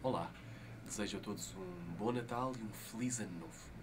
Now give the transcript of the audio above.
Olá, desejo a todos um bom Natal e um feliz Ano Novo.